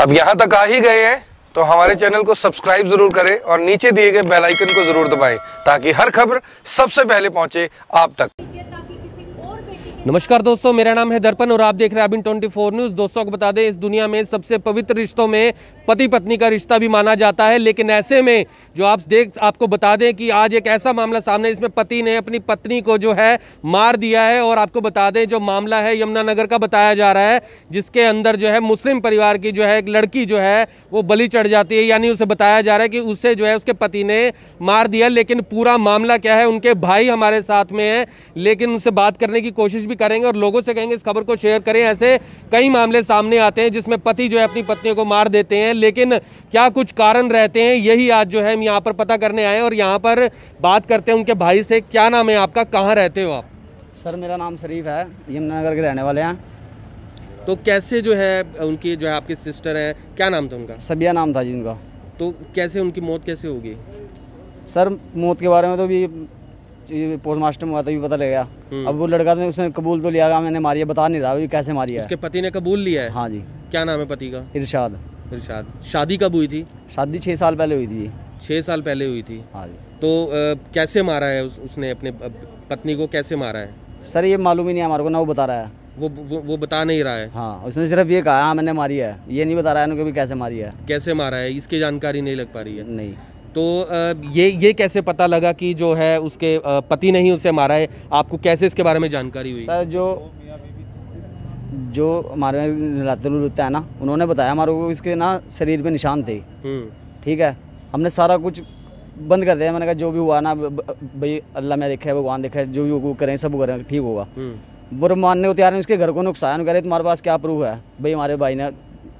अब यहाँ तक आ ही गए हैं तो हमारे चैनल को सब्सक्राइब ज़रूर करें और नीचे दिए गए बेल आइकन को ज़रूर दबाएँ, ताकि हर खबर सबसे पहले पहुँचे आप तक। नमस्कार दोस्तों, मेरा नाम है दर्पण और आप देख रहे हैं अबिन 24 न्यूज़। दोस्तों को बता दें, इस दुनिया में सबसे पवित्र रिश्तों में पति पत्नी का रिश्ता भी माना जाता है, लेकिन ऐसे में जो आप देख, आपको बता दें कि आज एक ऐसा मामला सामने इसमें पति ने अपनी पत्नी को जो है मार दिया है, और आपको बता दें, जो मामला है यमुनानगर का बताया जा रहा है, जिसके अंदर जो है मुस्लिम परिवार की जो है एक लड़की जो है, वो बलि चढ़ जाती है, यानी उसे बताया जा रहा है कि उसे जो है उसके पति ने मार दिया, लेकिन पूरा मामला क्या है, उनके भाई हमारे साथ में है, लेकिन उनसे बात करने की कोशिश भी करेंगे और लोगों से कहेंगे इस खबर को शेयर करें। ऐसे कई मामले सामने आते हैं जिसमें पति जो है अपनी पत्नी को मार देते हैं लेकिन क्या कुछ कारण रहते हैं यही आज जो है हम यहाँ पर पता करने आए और यहाँ पर बात करते हैं उनके भाई से। क्या नाम है आपका? कहाँ रहते हो आप? सर मेरा नाम शरीफ है। यमुनानगर के रहने वाले हैं। तो कैसे जो है उनकी जो है आपकी सिस्टर है? क्या नाम था उनका? सबिया नाम था जी उनका। तो कैसे उनकी मौत कैसे होगी? सर मौत के बारे में तो भी पोस्टमास्टर में हुआ तभी पता लगेगा। हम्म। अब वो लड़का तो उसने कबूल तो लिया मैंने मारी है बता नहीं रहा अभी कैसे मारी है। उसके पति ने कबूल लिया है? हाँ जी। क्या नाम है पति का? इरशाद। इरशाद। शादी कब हुई थी? शादी छः साल पहले हुई थी। छः साल पहले हुई थी। हाँ जी। तो कैसे मारा है उस, उसने अपने पत्नी को कैसे मारा है? सर ये मालूम ही नहीं है हमारे को ना वो बता रहा है। वो वो, वो बता नहीं रहा है? हाँ उसने सिर्फ़ ये कहा हाँ मैंने मारी है। ये नहीं बता रहा है उनको भी कैसे मारी है। कैसे मारा है? इसकी जानकारी नहीं लग पा रही है। नहीं। तो ये ये कैसे पता लगा कि जो है उसके पति ने ही उसे मारा है? आपको कैसे इसके बारे में जानकारी हुई? सर जो जो हमारे रहता है ना उन्होंने बताया हमारे को इसके ना शरीर पे निशान थे। हम्म। ठीक है? हमने सारा कुछ बंद कर दिया। मैंने कहा जो भी हुआ ना भाई अल्लाह में देखा है भगवान देखा है जो भी वो करें सब करें ठीक होगा। वो मानने को तैयार नहीं उसके घर को नुकसान कह रहे तुम्हारे पास क्या प्रूफ है? भाई हमारे भाई ने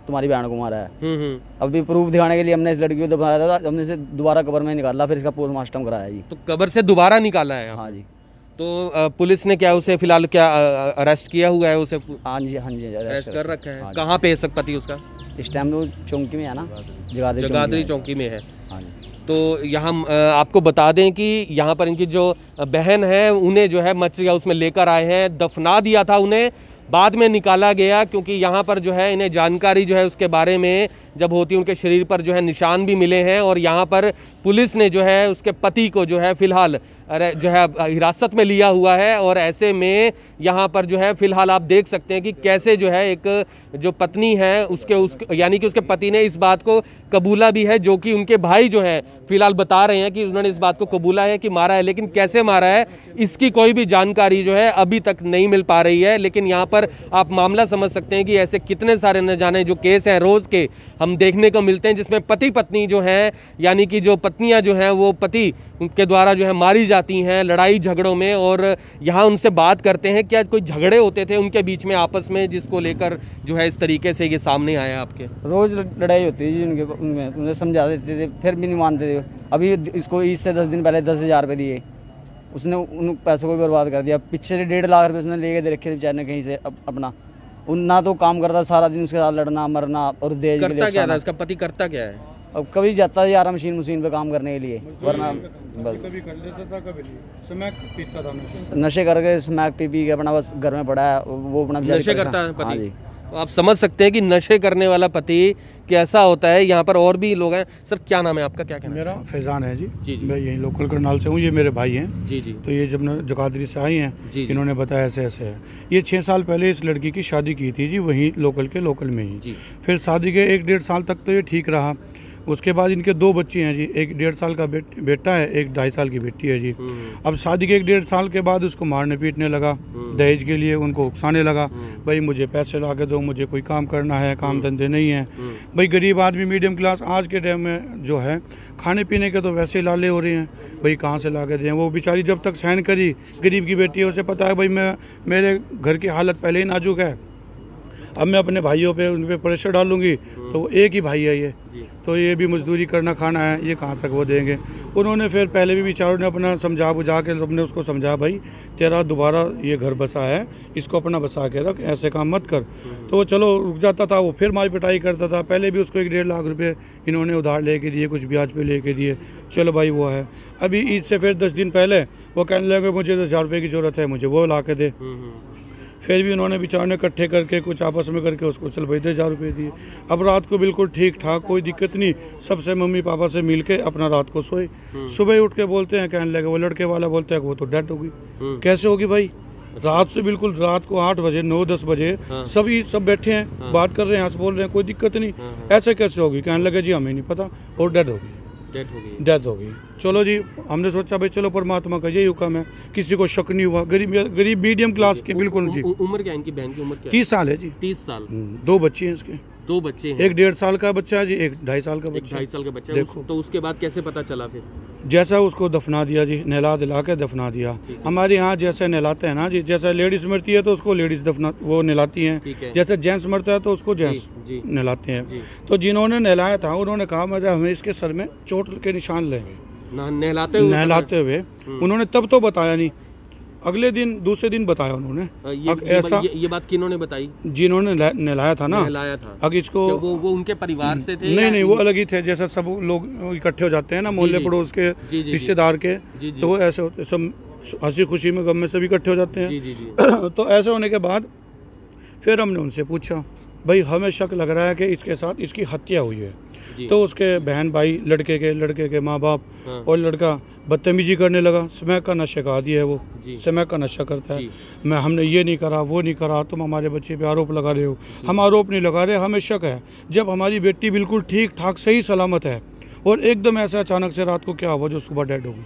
तुम्हारी बहन को मारा है। हम्म हम्म। अभी प्रूफ दिखाने के लिए हमने इस लड़की को दबाया था हमने इसे दोबारा कबर में निकाला फिर इसका पोस्टमार्टम कराया जी। तो कबर से दोबारा निकाला है? हाँ जी। तो पुलिस ने क्या उसे फ़िलहाल क्या अरेस्ट किया हुआ है उसे? हाँ जी हाँ जी अरेस्ट कर रखा है। हाँ कहाँ पे है पति उसका? इस टाइम वो चौंकी में है ना? जगाधरी जगाधरी। चौकी में है। हाँ जी। तो यहाँ आपको बता दें कि यहाँ पर इनकी जो बहन है उन्हें जो है मछलियाँ उसमें लेकर आए हैं दफना दिया था उन्हें। बाद में निकाला गया क्योंकि यहाँ पर जो है, इन्हें जानकारी जो है उसके बारे में जब होती उनके शरीर पर जो है निशान भी मिले हैं और यहाँ पर पुलिस ने जो है, उसके पति को जो है, फ़िलहाल जो है, हिरासत में लिया हुआ है और ऐसे में यहाँ पर जो है, फ़िलहाल आप देख सकते हैं कि कैसे जो है, एक जो पत्नी है, उसके, उस, यानी कि उसके पति ने इस बात को कबूला भी है, जो कि उनके भाई जो है, फ़िलहाल बता रहे हैं कि उन्होंने इस बात को कबूला है कि मारा है, लेकिन कैसे मारा है, इसकी कोई भी जानकारी जो है, अभी तक नहीं मिल पा रही है, लेकिन यहाँ पर आप मामला समझ सकते हैं कि ऐसे कितने सारे न जाने जो केस हैं रोज़ के, हम देखने को मिलते हैं, जिसमें पति पत्नी जो हैं, यानी कि जो पत्नियाँ जो हैं, वो पति उनके द्वारा जो है मारी जाती हैं लड़ाई झगड़ों में और यहाँ उनसे बात करते हैं। क्या कोई झगड़े होते थे उनके बीच में आपस में, जिसको लेकर जो है इस तरीके से ये सामने आया आपके? रोज लड़ाई होती जी उनके उनमें, उन्हें समझा देते थे, फिर भी नहीं मानते थे। अभी इसको ईद से दस दिन पहले दस हज़ार रुपये दिए। उसने उन पैसों को भी बर्बाद कर दिया। पीछे से डेढ़ लाख रुपये उसने लेके दे रखे थे बेचारे ने कहीं से अप, अपना। उन ना तो काम करता सारा दिन उसके साथ लड़ना मरना और दहेज करता क्या था। इसका पति करता क्या है? अब कभी जाता था यार मशीन मशीन पे काम करने के लिए वरना बस। कभी कर लेता था कभी स्मैक पीता था नशे करके स्मैक पी पी के अपना बस घर में पड़ा है वो अपना नशे करता है हाँ पति जी। तो आप समझ सकते हैं कि नशे करने वाला पति कैसा होता है यहाँ पर और भी लोग हैं। सर क्या नाम है आपका? क्या कहना मेरा फैजान है जी। जी, जी। मैं यहीं लोकल करनाल से हूँ ये मेरे भाई हैं। जी जी। तो ये जब जगादरी से आई हैं। इन्होंने बताया ऐसे ऐसे है। ये छः साल पहले इस लड़की की शादी की थी जी वहीं लोकल के लोकल में ही। फिर शादी के एक डेढ़ साल तक तो ये ठीक रहा। उसके बाद इनके दो बच्चे हैं जी। एक डेढ़ साल का बेट, बेटा है एक ढाई साल की बेटी है जी। हम्म, अब शादी के एक डेढ़ साल के बाद उसको मारने पीटने लगा दहेज के लिए उनको उकसाने लगा। भाई मुझे पैसे ला के दो मुझे कोई काम करना है काम धंधे नहीं है। भाई गरीब आदमी मीडियम क्लास आज के टाइम में जो है खाने पीने के तो वैसे ही लाले हो रहे हैं। भाई कहाँ से ला के दें? वो बेचारी जब तक सहन करी गरीब की बेटी है उसे पता है भाई मैं मेरे घर की हालत पहले ही नाजुक है। अब मैं अपने भाइयों पे उन पर प्रेशर डालूँगी तो वो एक ही भाई है ये। तो ये भी मजदूरी करना खाना है ये कहाँ तक वो देंगे? उन्होंने फिर पहले भी बेचारों ने अपना समझा बुझा के अपने उसको समझा भाई तेरा दोबारा ये घर बसा है इसको अपना बसा के रख ऐसे काम मत कर। तो वो चलो रुक जाता था वो फिर मार पिटाई करता था। पहले भी उसको एक डेढ़ लाख रुपये इन्होंने उधार लेके दिए कुछ ब्याज पे लेके दिए। चलो भाई वो है। अभी ईद से फिर दस दिन पहले वो कहने लगे मुझे दस हज़ार रुपये की ज़रूरत है मुझे वो ला के दे। फिर भी उन्होंने बेचारे ने इकट्ठे करके कुछ आपस में करके उसको चल भाई दे हज़ार रुपये दिए। अब रात को बिल्कुल ठीक ठाक कोई दिक्कत नहीं। सबसे मम्मी पापा से मिल के अपना रात को सोए। सुबह उठ के बोलते हैं कहने लगे वो लड़के वाला बोलते हैं वो तो डेड होगी कैसे होगी भाई? रात से बिल्कुल रात को आठ बजे नौ दस बजे सभी सब बैठे हैं बात कर रहे हैं हंस बोल रहे हैं कोई दिक्कत नहीं। ऐसे कैसे होगी? कहने लगे जी हमें नहीं पता और डेड होगी डेथ हो गई डेथ होगी चलो जी हमने सोचा भाई चलो परमात्मा का यही हुक्म है किसी को शक नहीं हुआ। गरीब गरीब मीडियम क्लास के बिल्कुल जी। उम्र क्या इनकी बहन की उम्र तीस साल है जी। तीस साल। हम्म, दो बच्चे हैं इसके। दो बच्चे हैं। एक डेढ़ साल का बच्चा है जी एक ढाई साल का बच्चा ढाई साल का बच्चा देखो। तो उसके बाद कैसे पता चला फिर? जैसा उसको दफना दिया जी नहला दिला के दफना दिया। हमारे यहाँ जैसे नहलाते हैं ना जी जैसे लेडीज़ मरती है तो उसको लेडीज़ दफना वो नहलाती हैं। जैसे जेंट्स मरता है तो उसको जेंट्स नहलाते हैं। तो जिन्होंने नहलाया था उन्होंने कहा मतलब हमें इसके सर में चोट के निशान लेंगे नहलाते हुए नहलाते हुए। हम्म। उन्होंने तब तो बताया नहीं। अगले दिन दूसरे दिन बताया उन्होंने। ये, अब ये, ऐसा ये, ये बात किन्होंने बताई? जिन्होंने नहलाया था ना। नहलाया था। अब इसको वो वो उनके परिवार से थे नहीं नहीं वो अलग ही थे जैसा सब लोग इकट्ठे हो जाते हैं ना मोहल्ले पड़ोस के। रिश्तेदार के। तो वो ऐसे होते सब हँसी खुशी में गम में सब इकट्ठे हो जाते हैं। तो ऐसे होने के बाद फिर हमने उनसे पूछा भाई हमें शक लग रहा है कि इसके साथ इसकी हत्या हुई है। तो उसके बहन भाई लड़के के लड़के के माँ बाप हाँ। और लड़का बदतमीजी करने लगा। समय का नशे का आदि है वो। समय का नशा करता है। मैं हमने ये नहीं करा वो नहीं करा तुम हमारे बच्चे पे आरोप लगा रहे हो। हम आरोप नहीं लगा रहे हमें शक है। जब हमारी बेटी बिल्कुल ठीक ठाक सही सलामत है और एकदम ऐसा अचानक से रात को क्या हुआ जो सुबह डेड हो गई।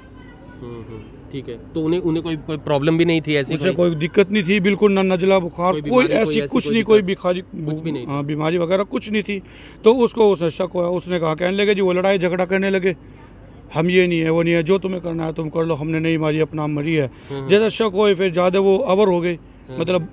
हम्म, हम्म, ठीक है। तो उन्हें उन्हें कोई कोई प्रॉब्लम भी नहीं थी ऐसी उसे कोई? दिक्कत नहीं थी बिल्कुल ना नजला बुखार कोई कोई, कोई ऐसी ऐसी कुछ कोई नहीं कोई बिखारी कुछ भी नहीं हाँ बीमारी वगैरह कुछ नहीं थी। तो उसको उसे शक हुआ उसने कहा कहने लगे जी वो लड़ाई झगड़ा करने लगे। हम ये नहीं है वो नहीं है जो तुम्हें करना है तुम कर लो हमने नहीं मारी अपना मरी है। हाँ, जैसा शक हो फिर ज़्यादा वो अवर हो गए मतलब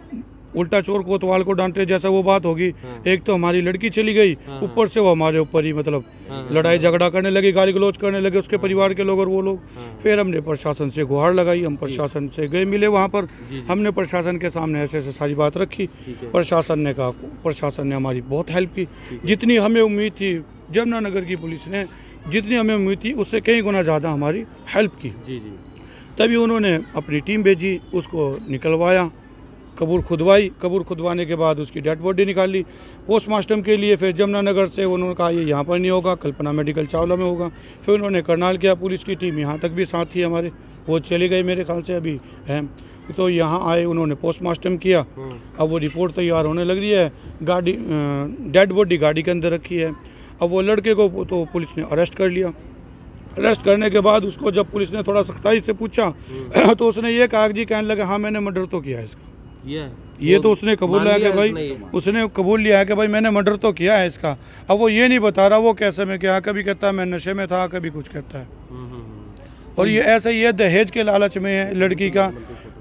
उल्टा चोर कोतवाल को डांटे जैसा वो बात होगी। हाँ। एक तो हमारी लड़की चली गई ऊपर से वो हमारे ऊपर ही मतलब लड़ाई झगड़ा करने लगी गाली गलोच करने लगे उसके परिवार के लोग और वो लोग। फिर हमने प्रशासन से गुहार लगाई हम प्रशासन से गए मिले वहाँ पर। हमने प्रशासन के सामने ऐसे ऐसे सारी बात रखी। प्रशासन ने कहा प्रशासन ने हमारी बहुत हेल्प की। जितनी हमें उम्मीद थी जमुनानगर की पुलिस ने जितनी हमें उम्मीद थी उससे कई गुना ज़्यादा हमारी हेल्प की। जी जी। तभी उन्होंने अपनी टीम भेजी उसको निकलवाया कबूर खुदवाई। कबूर खुदवाने के बाद उसकी डेड बॉडी निकाली पोस्टमार्टम के लिए फिर जमुनानगर से उन्होंने कहा ये यहाँ पर नहीं होगा कल्पना मेडिकल चावला में होगा। फिर उन्होंने करनाल किया पुलिस की टीम यहाँ तक भी साथ थी हमारे। वो चली गई मेरे ख्याल से अभी है। तो यहाँ आए उन्होंने पोस्टमार्टम किया। अब वो रिपोर्ट तैयार होने लग रही है। गाड़ी डेड बॉडी गाड़ी के अंदर रखी है। अब वो लड़के को तो पुलिस ने अरेस्ट कर लिया। अरेस्ट करने के बाद उसको जब पुलिस ने थोड़ा सख्ताई से पूछा तो उसने ये कहा जी कहने लगा हाँ मैंने मर्डर तो किया है इसका। ये ये तो उसने कबूल लिया कि भाई उसने कबूल लिया है कि भाई मैंने मर्डर तो किया है इसका। अब वो ये नहीं बता रहा वो कैसे में क्या कभी कहता है मैं नशे में था कभी कुछ कहता है। हम्म, हम्म, हम्म। और ये ऐसा ये दहेज के लालच में है लड़की का।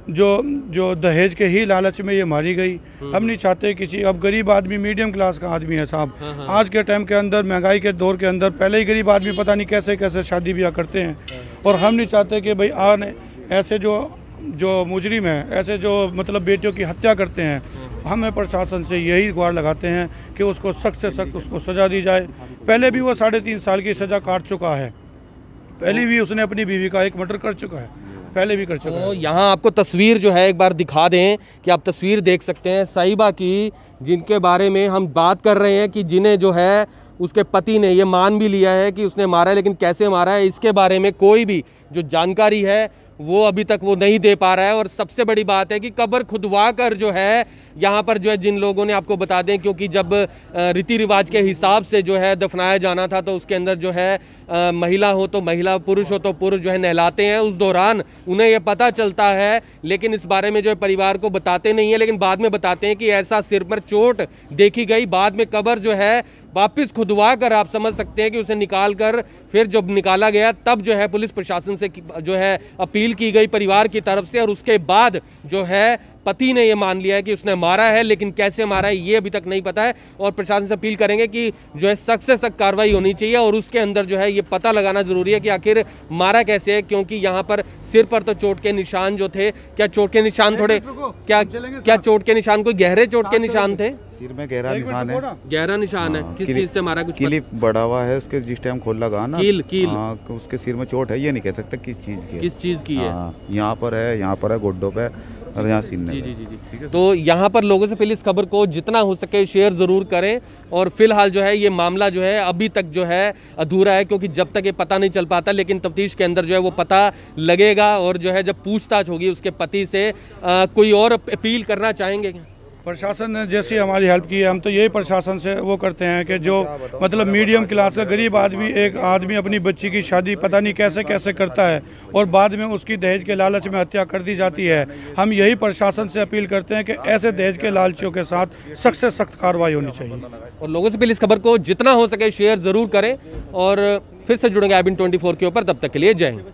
जो जो दहेज के ही लालच में ये मारी गई। हम नहीं चाहते किसी अब गरीब आदमी मीडियम क्लास का आदमी है साहब। आज के टाइम के अंदर महँगाई के दौर के अंदर पहले ही गरीब आदमी पता नहीं कैसे कैसे शादी ब्याह करते हैं। और हम नहीं चाहते कि भाई आने ऐसे जो जो मुजरिम है ऐसे जो मतलब बेटियों की हत्या करते हैं हमें प्रशासन से यही गुहार लगाते हैं कि उसको सख्त से सख्त उसको सज़ा दी जाए। पहले भी वो साढ़े तीन साल की सज़ा काट चुका है। पहले भी उसने अपनी बीवी का एक मर्डर कर चुका है। पहले भी कर चुका हूँ। यहाँ आपको तस्वीर जो है एक बार दिखा दें कि आप तस्वीर देख सकते हैं साहिबा की जिनके बारे में हम बात कर रहे हैं कि जिन्हें जो है उसके पति ने ये मान भी लिया है कि उसने मारा है लेकिन कैसे मारा है इसके बारे में कोई भी जो जानकारी है वो अभी तक वो नहीं दे पा रहा है और सबसे बड़ी बात है कि कब्र खुदवा कर जो है, यहाँ पर जो है जिन लोगों ने आपको बता दें, क्योंकि जब रीति रिवाज के हिसाब से जो है दफनाया जाना था तो उसके अंदर जो है महिला हो तो महिला, पुरुष हो तो पुरुष जो है नहलाते हैं। उस दौरान उन्हें यह पता चलता है, लेकिन इस बारे में जो है परिवार को बताते नहीं है, लेकिन बाद में बताते हैं कि ऐसा सिर पर चोट देखी गई। बाद में कब्र जो है वापस खुदवा कर आप समझ सकते हैं कि उसे निकाल कर फिर जब निकाला गया, तब जो है पुलिस प्रशासन से जो है अपील की गई परिवार की तरफ़ से और उसके बाद जो है पति ने ये मान लिया है कि उसने मारा है लेकिन कैसे मारा है ये अभी तक नहीं पता है। और प्रशासन से अपील करेंगे कि जो है सख्त से सख्त कार्रवाई होनी चाहिए और उसके अंदर जो है ये पता लगाना ज़रूरी है कि आखिर मारा कैसे है क्योंकि यहाँ पर सिर पर तो चोट के निशान जो थे क्या चोट के निशान थोड़े क्या क्या चोट के निशान कोई गहरे चोट के निशान थे? सिर में गहरा निशान है। गहरा निशान है। हाँ, किस चीज़ से मारा कुछ किली बड़ा हुआ है उसके जिस टाइम खोल लगा ना। कील- कील। हाँ, उसके सिर में चोट है ये नहीं कह सकते किस चीज़ की किस चीज़ की है? हाँ, यहाँ पर है यहाँ पर है गुड्डों पे और यहाँ सीन जी जी जी जी। तो यहाँ पर लोगों से पहले इस खबर को जितना हो सके शेयर ज़रूर करें और फ़िलहाल जो है ये मामला जो है अभी तक जो है अधूरा है क्योंकि जब तक ये पता नहीं चल पाता लेकिन तफ्तीश के अंदर जो है वो पता लगेगा और जो है जब पूछताछ होगी उसके पति से आ, कोई और अपील करना चाहेंगे क्या? प्रशासन ने जैसी हमारी हेल्प की है हम तो यही प्रशासन से वो करते हैं कि जो मतलब मीडियम क्लास का गरीब आदमी एक आदमी अपनी बच्ची की शादी पता नहीं कैसे कैसे करता है और बाद में उसकी दहेज के लालच में हत्या कर दी जाती है। हम यही प्रशासन से अपील करते हैं कि ऐसे दहेज के लालचियों के साथ सख्त से सख्त कार्रवाई होनी चाहिए। और लोगों से पहले इस खबर को जितना हो सके शेयर ज़रूर करें और फिर से जुड़ेंगे आई बिन ट्वेंटी के ऊपर। तब तक के लिए जय हिंद।